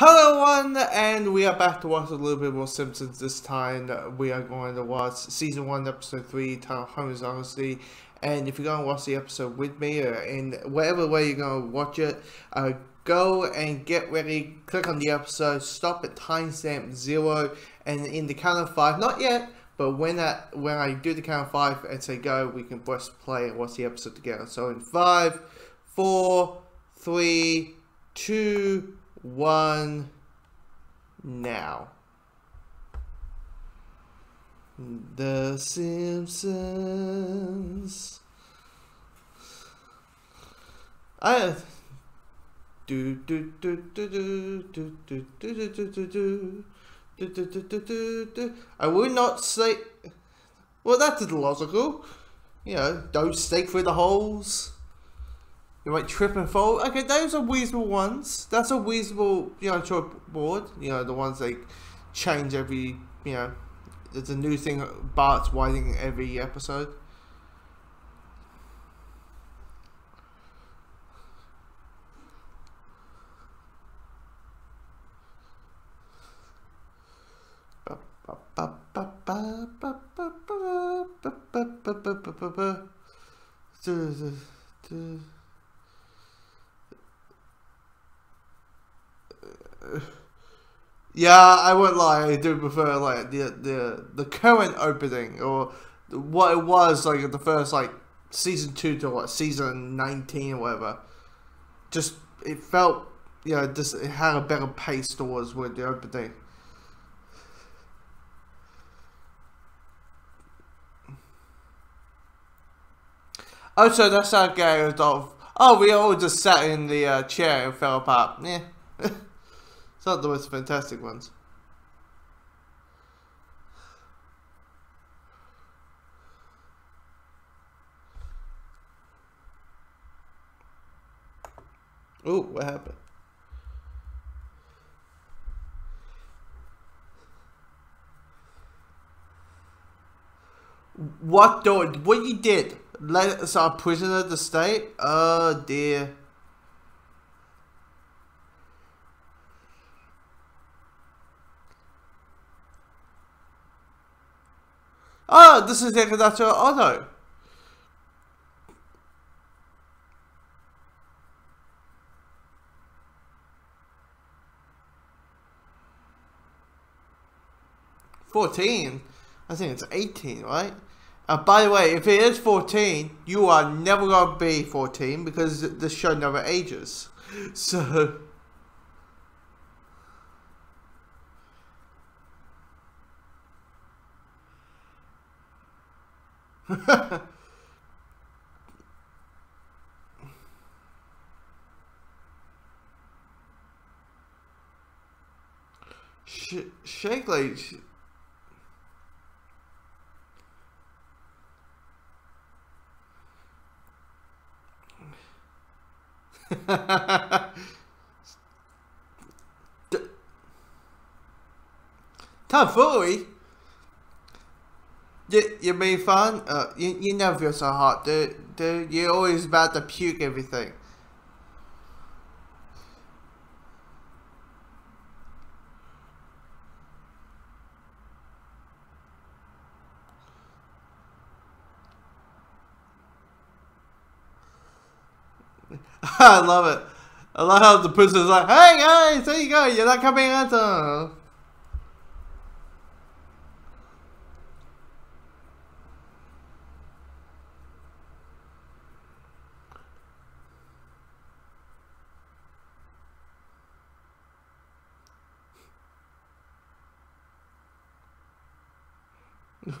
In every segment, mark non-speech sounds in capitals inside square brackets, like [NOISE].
Hello everyone, and we are back to watch a little bit more Simpsons this time. We are going to watch Season 1, Episode 3, titled Homer's Odyssey. And if you're going to watch the episode with me, or in whatever way you're going to watch it, uh, go and get ready, click on the episode, stop at timestamp 0, and in the count of 5, not yet, but when I, when I do the count of 5 and say go, we can press play and watch the episode together. So in five, four, three, two, one, now. The Simpsons. I do do do do do do do do do do do do do do do do do I would not say well that's illogical. You know, don't stake through the holes. You might trip and fall. Okay, those are reasonable ones. That's a reasonable, you know, chalkboard. You know, the ones they change every, you know, there's a new thing Bart's writing every episode. Yeah, I won't lie. I do prefer like the the the current opening or what it was like the first like season two to what season nineteen or whatever. Just it felt you know just it had a better pace towards with the opening. Oh, so that's our guy of oh we all just sat in the uh, chair and fell apart. Yeah. [LAUGHS] Not the most fantastic ones. Oh, what happened? What do what you did? Let us our prisoner to state? Oh dear. Oh, this is Ekadacho Auto. Fourteen? I think it's eighteen, right? Uh, by the way, if it is 14, you are never going to be 14 because the show never ages. [LAUGHS] So... Sh shake like sh? [LAUGHS] You, you mean fun? Uh, you, you never feel so hot, dude. Dude, you're always about to puke everything. [LAUGHS] I love it. I love how the person's like, hey guys, there you go, you're not coming out.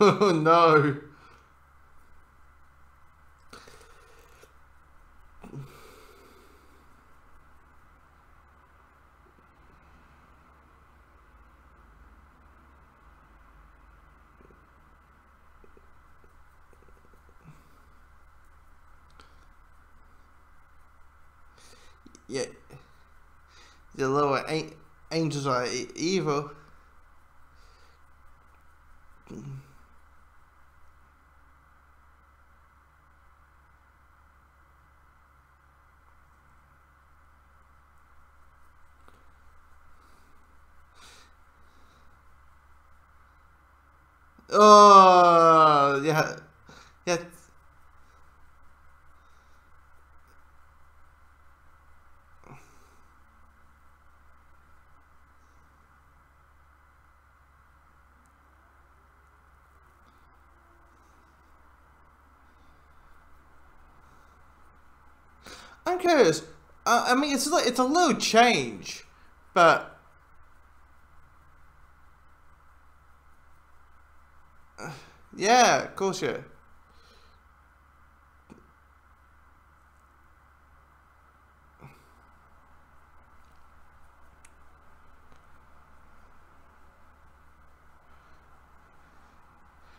Oh [LAUGHS] no. Yeah, the little angels are evil. Oh, yeah. Yeah. I'm curious. Uh, I mean, it's like it's a low change, but yeah, of course, yeah.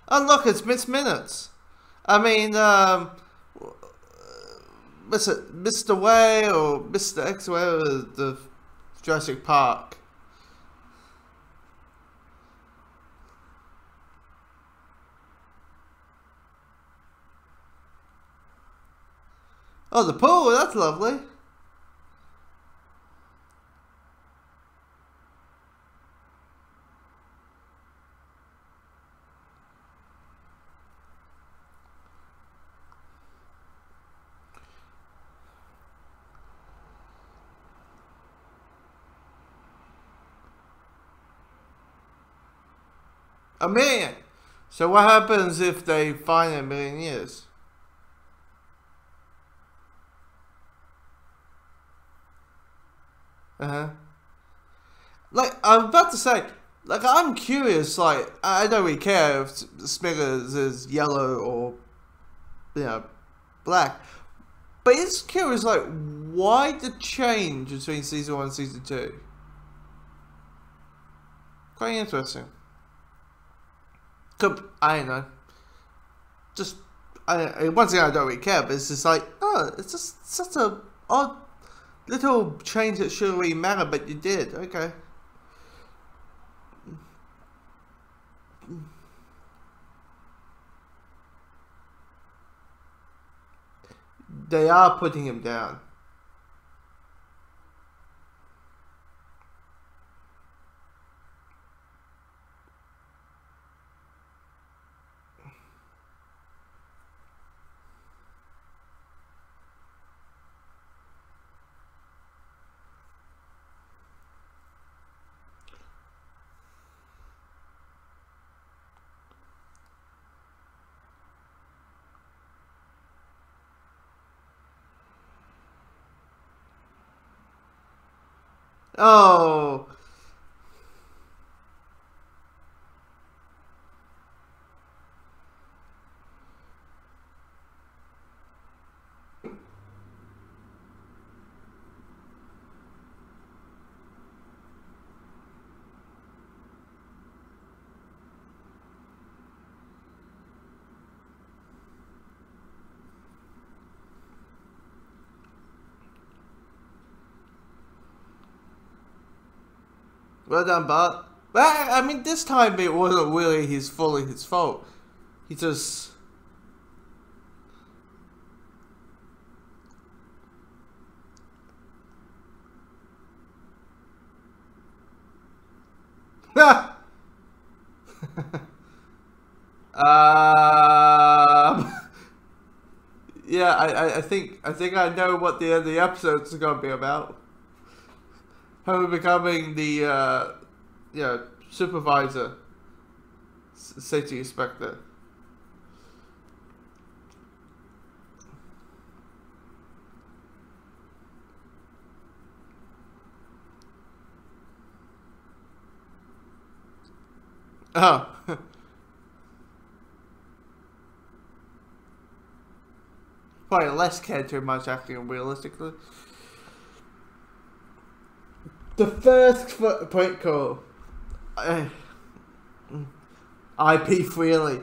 Oh look, it's Miss Minutes. I mean, um, Mr. Mr. Way or Mr. X Way of the Jurassic Park. Oh, the pool, that's lovely. A million. So what happens if they find a million years? Uh huh. Like I'm about to say, like I'm curious. Like I don't really care if Smithers is yellow or you know black, but it's curious. Like why the change between season one and season two? Quite interesting. Could, I don't know. Just I once again I don't really care, but it's just like oh, it's just such a odd little change that shouldn't really matter, but you did. Okay. They are putting him down. Oh. Well done, Bart. But I mean, this time it wasn't really his fully his fault. He just. [LAUGHS] um, [LAUGHS] yeah, I, I think I think I know what the end of the episode's gonna be about her becoming the uh, supervisor, safety inspector. Oh. [LAUGHS] Probably less character much acting realistically. The first point call. Uh, IP freely.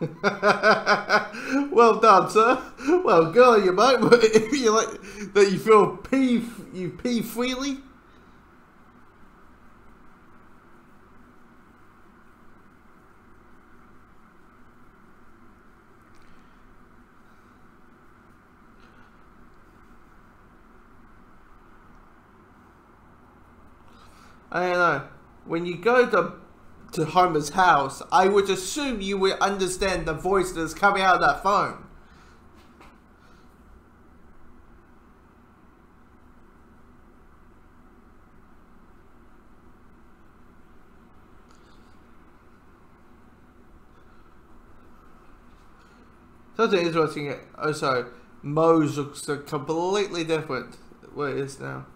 [LAUGHS] well done, sir. Well, girl, you might [LAUGHS] if you like that you feel pee you pee freely. I don't know. When you go to to Homer's house, I would assume you would understand the voice that's coming out of that phone. Something interesting also, Moe's looks completely different where it is now.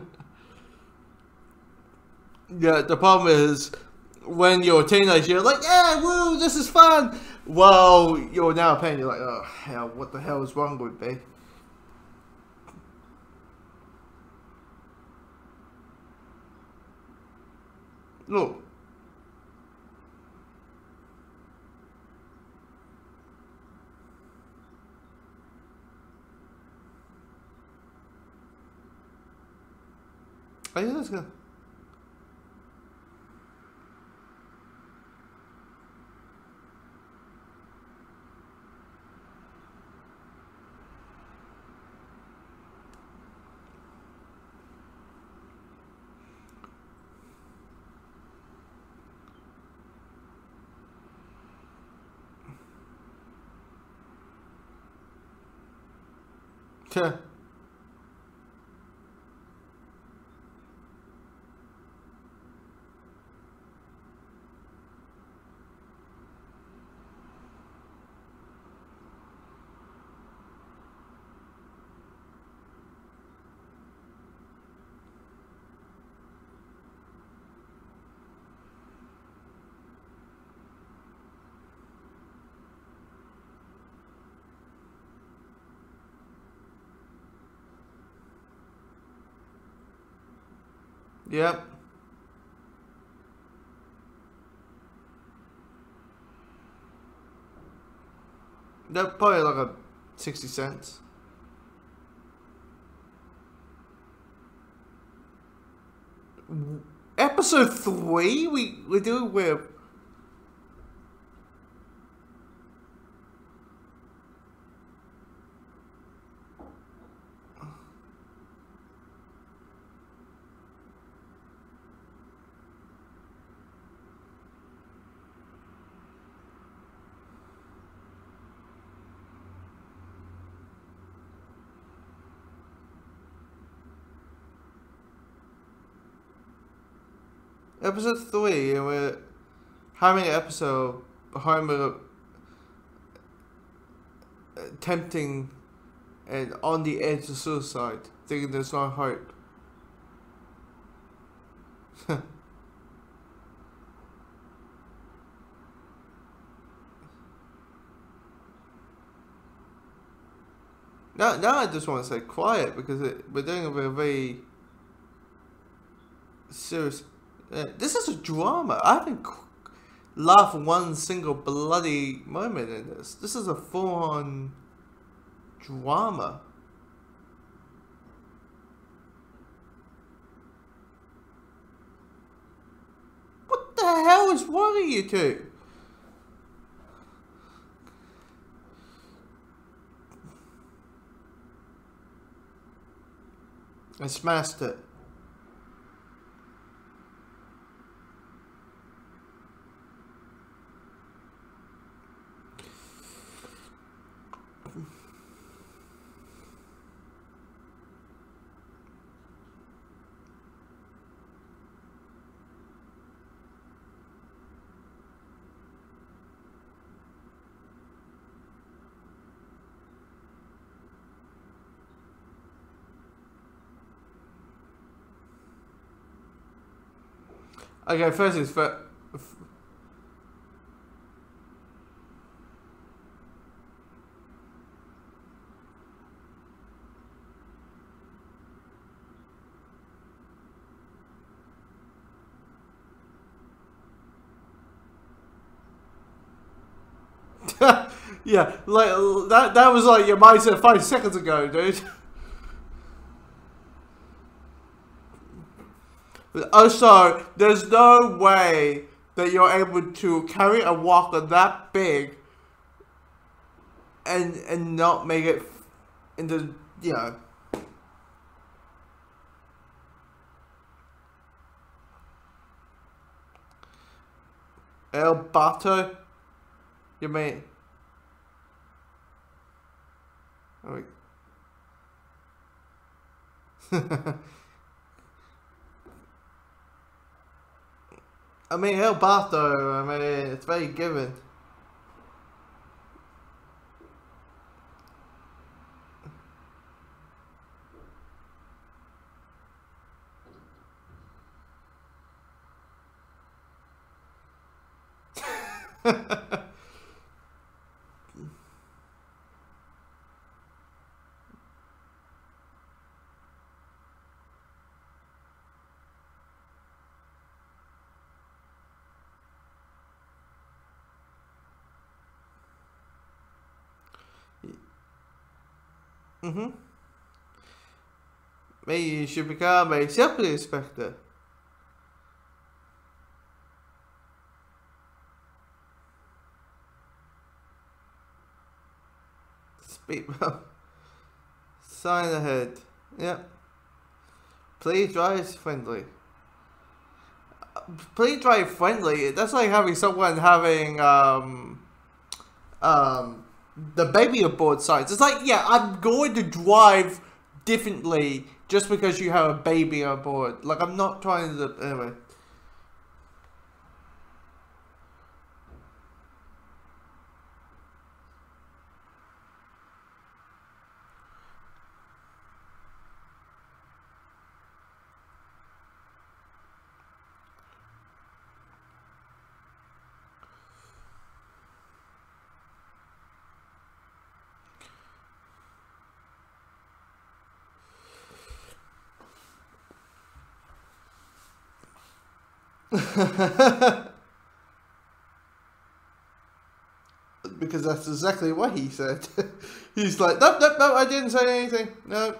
[LAUGHS] yeah, the problem is when you're a teenager, you're like, yeah, woo, this is fun. Well, you're now a you're like, oh, hell, what the hell is wrong with me? Look. Oh yeah, that's good. Yeah. Yep. They're probably like a 60 cents. Episode 3? We, we do where episode three, and we're having an episode Homer tempting and on the edge of suicide, thinking there's no hope. [LAUGHS] now, now I just want to say quiet because it, we're doing a very serious this is a drama. I haven't laughed one single bloody moment in this. This is a full-on drama. What the hell is wrong with you two? I smashed it. Okay, first is for [LAUGHS] yeah, like that. That was like your mindset five seconds ago, dude. [LAUGHS] Oh, also, there's no way that you're able to carry a walker that big and and not make it into you know. El Bato? You mean? Oh, [LAUGHS] I mean El Bato I mean it's very given [LAUGHS] Mm-hmm. Maybe you should become a safety inspector. Speedbump. Sign ahead. Yep. Please drive friendly. Please drive friendly. That's like having someone having um um the baby aboard signs. It's like, yeah, I'm going to drive differently just because you have a baby on board. Like, I'm not trying to. Anyway. [LAUGHS] because that's exactly what he said. [LAUGHS] He's like, nope, nope, nope, I didn't say anything. No.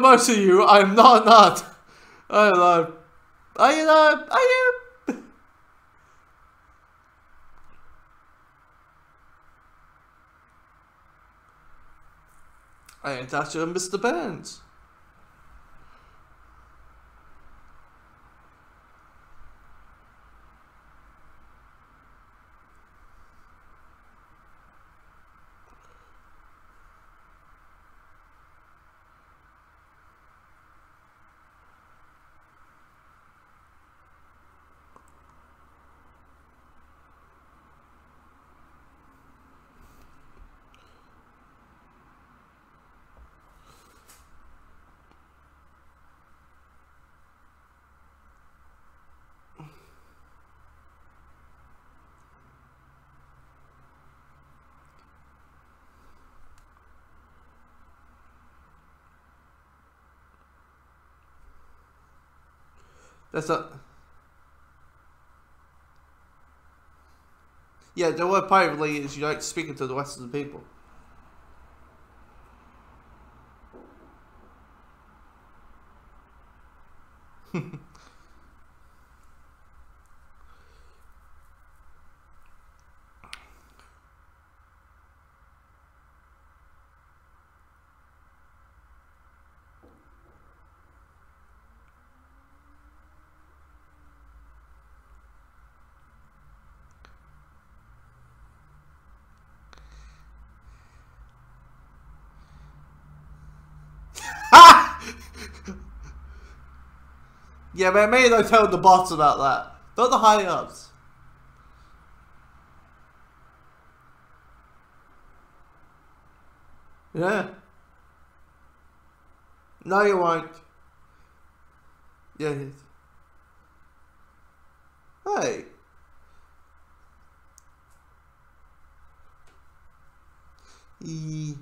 Most of you, I'm not not. I know. I know. I am. I ain't touching Mr. Burns. That's not. Yeah, the word privately is you like speaking to the the people. [LAUGHS] Yeah, but maybe they told the boss about that. Not the high ups. Yeah. No, you won't. Yeah. Hey. E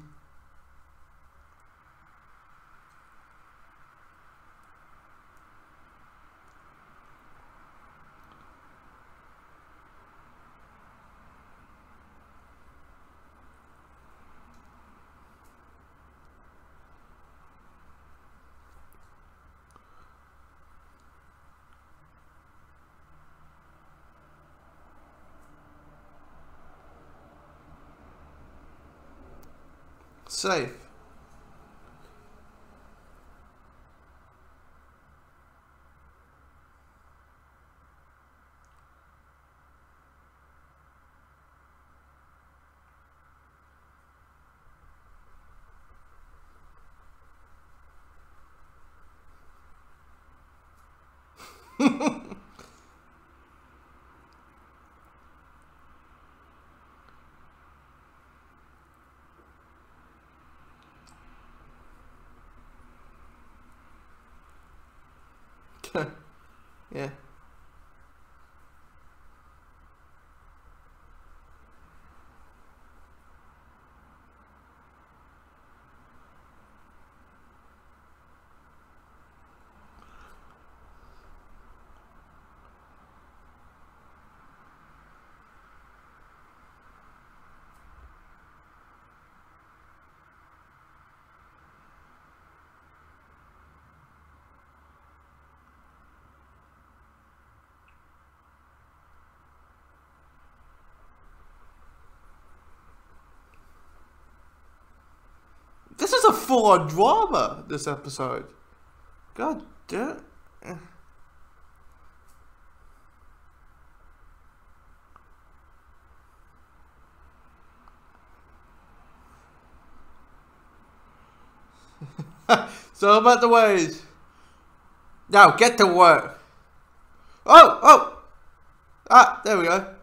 Safe. [LAUGHS] yeah. This is a full on drama, this episode. God damn. [LAUGHS] so about the ways. Now get to work. Oh, oh. Ah, there we go.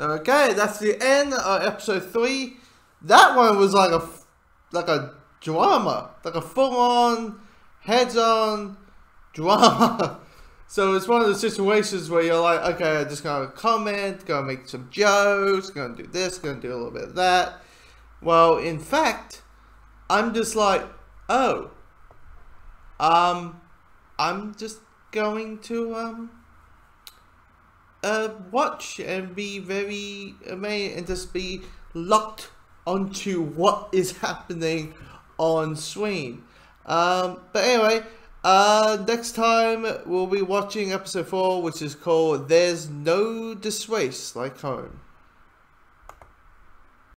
Okay, that's the end of episode three. That one was like a like a drama, like a full on, heads on drama. [LAUGHS] so it's one of the situations where you're like, okay, I'm just gonna comment, gonna make some jokes, gonna do this, gonna do a little bit of that. Well, in fact, I'm just like, oh, um, I'm just going to um uh, watch and be very amazed and just be locked onto what is [LAUGHS] happening on screen. Um, but anyway, uh, next time we'll be watching episode 4, which is called There's No Disgrace Like Home.